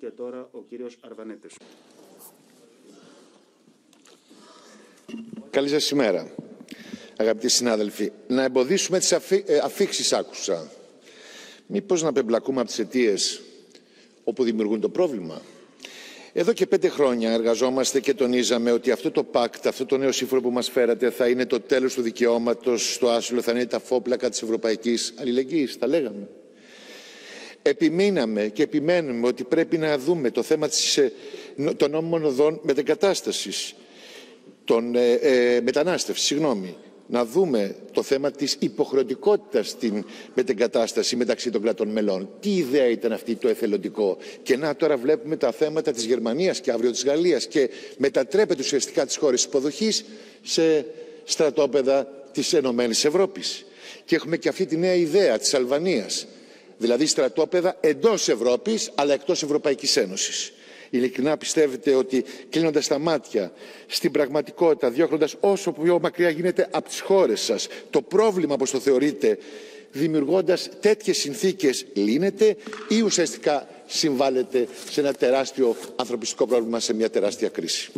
Και τώρα ο κύριος Αρβανέτης. Καλή σας ημέρα, αγαπητοί συνάδελφοι. Να εμποδίσουμε τις αφή, ε, αφήξεις άκουσα. Μήπως να πεμπλακούμε από τις αιτίες όπου δημιουργούν το πρόβλημα; Εδώ και πέντε χρόνια εργαζόμαστε και τονίζαμε ότι αυτό το πακτ, αυτό το νέο σύμφωνο που μας φέρατε θα είναι το τέλος του δικαιώματος στο άσυλο, θα είναι τα φόπλακα της ευρωπαϊκής αλληλεγγύης, τα λέγαμε επιμείναμε και επιμένουμε ότι πρέπει να δούμε το θέμα της, ε, των νόμιμων οδών μετεγκατάστασης, των ε, ε, μετανάστευσης, συγγνώμη, να δούμε το θέμα της υποχρεωτικότητας στην μετεγκατάσταση μεταξύ των κρατών μελών. Τι ιδέα ήταν αυτή το εθελοντικό; Και να τώρα βλέπουμε τα θέματα της Γερμανίας και αύριο της Γαλλίας και μετατρέπεται ουσιαστικά τις χώρες υποδοχής σε στρατόπεδα της Ενωμένης Ευρώπης. Και έχουμε και αυτή τη νέα ιδέα της Αλβανίας δηλαδή στρατόπεδα εντός Ευρώπης αλλά εκτός Ευρωπαϊκής Ένωσης. Ειλικρινά πιστεύετε ότι κλείνοντας τα μάτια στην πραγματικότητα, διώχνοντας όσο πιο μακριά γίνεται από τις χώρες σας, το πρόβλημα όπως το θεωρείτε, δημιουργώντας τέτοιες συνθήκες, λύνεται ή ουσιαστικά συμβάλλεται σε ένα τεράστιο ανθρωπιστικό πρόβλημα, σε μια τεράστια κρίση;